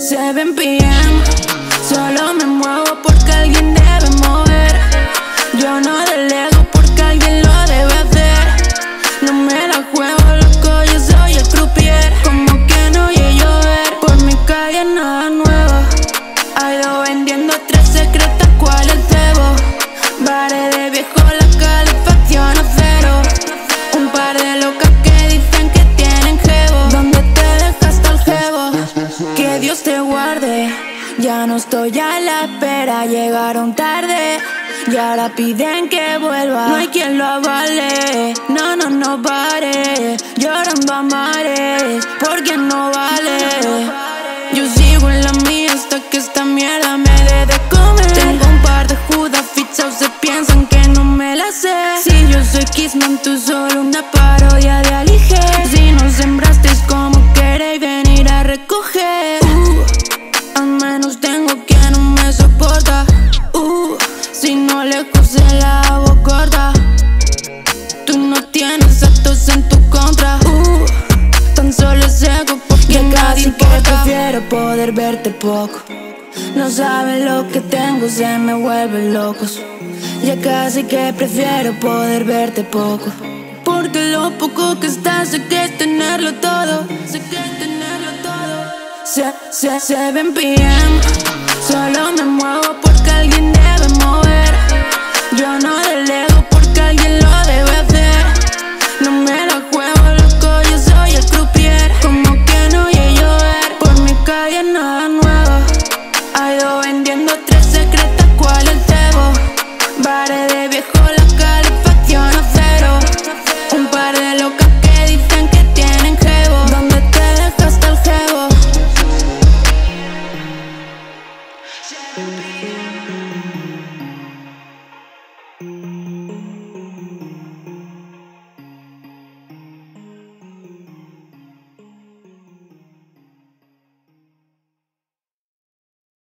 7 p.m. Solo me muevo porque alguien Ya no estoy a la espera, llegaron tarde. Y ahora piden que vuelva. No hay quien lo avale. No, no, no pare. Llorando a mares. Porque no vale. Yo sigo en la mía hasta que esta mierda me dé de comer. Tengo un par de judas fichados, se piensan que no me la sé. Si yo soy Kissman, tú solo una parodia de Alige. Poder verte poco. No saben lo que tengo, se me vuelven locos. Ya casi que prefiero poder verte poco. Porque lo poco que estás sé que tenerlo todo. Sé que es tenerlo todo. Se, se, 7 p.m. Solo me muevo porque alguien debe mover. Música